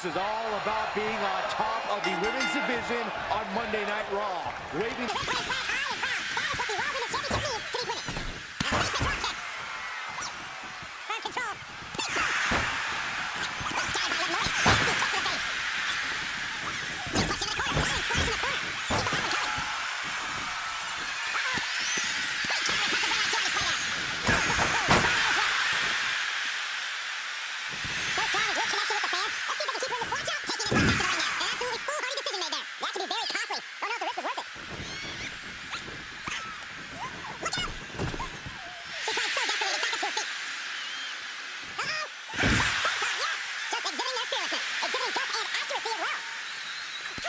This is all about being on top of the women's division on Monday Night Raw.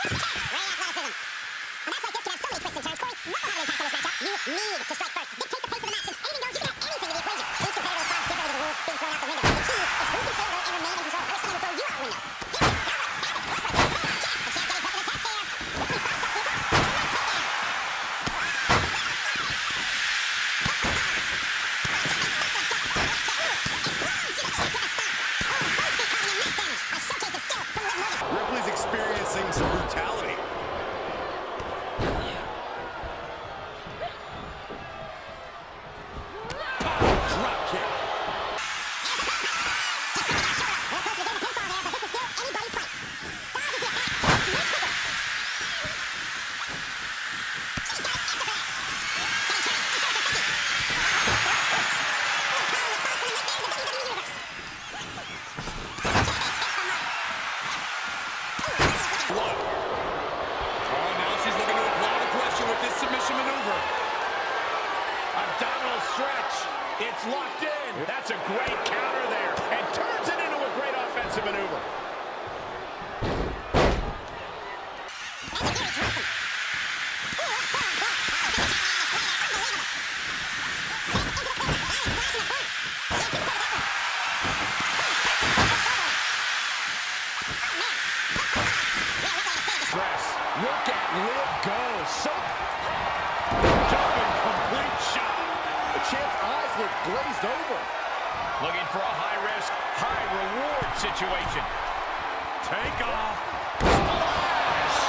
Waving... need to strike first. Dictate the pace of submission maneuver. Abdominal stretch. It's locked in. That's a great counter there. And turns it into a great offensive maneuver. At Liv go. So jumping complete shot. The champ's eyes look glazed over. Looking for a high-risk, high-reward situation. Take off. Splash!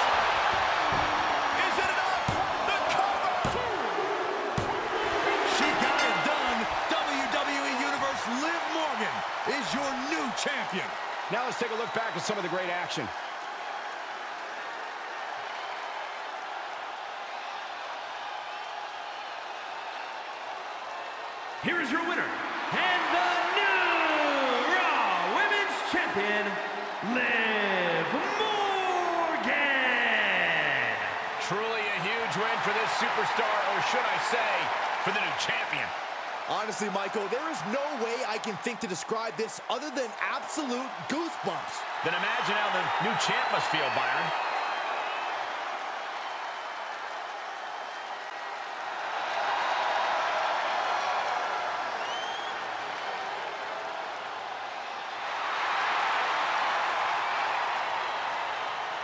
Is it enough? The cover! She got it done. WWE Universe Liv Morgan is your new champion. Now let's take a look back at some of the great action. Here is your winner, and the new Raw Women's Champion, Liv Morgan. Truly a huge win for this superstar, or should I say, for the new champion. Honestly, Michael, there is no way I can think to describe this other than absolute goosebumps. Then imagine how the new champ must feel, Byron.